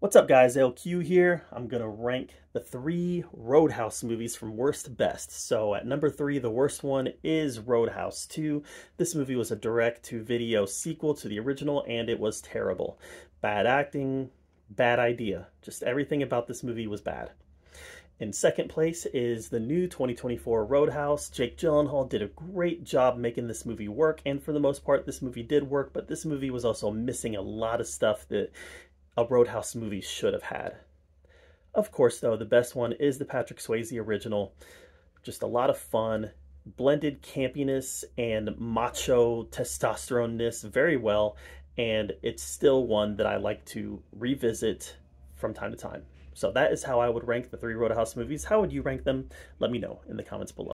What's up guys, LQ here. I'm gonna rank the three Roadhouse movies from worst to best. So at number three, the worst one is Roadhouse 2. This movie was a direct-to-video sequel to the original and it was terrible. Bad acting, bad idea. Just everything about this movie was bad. In second place is the new 2024 Roadhouse. Jake Gyllenhaal did a great job making this movie work, and for the most part, this movie did work, but this movie was also missing a lot of stuff that a Roadhouse movie should have had. Of course, though, the best one is the Patrick Swayze original. Just a lot of fun, blended campiness and macho testosterone-ness very well, and it's still one that I like to revisit from time to time. So that is how I would rank the three Roadhouse movies. How would you rank them? Let me know in the comments below.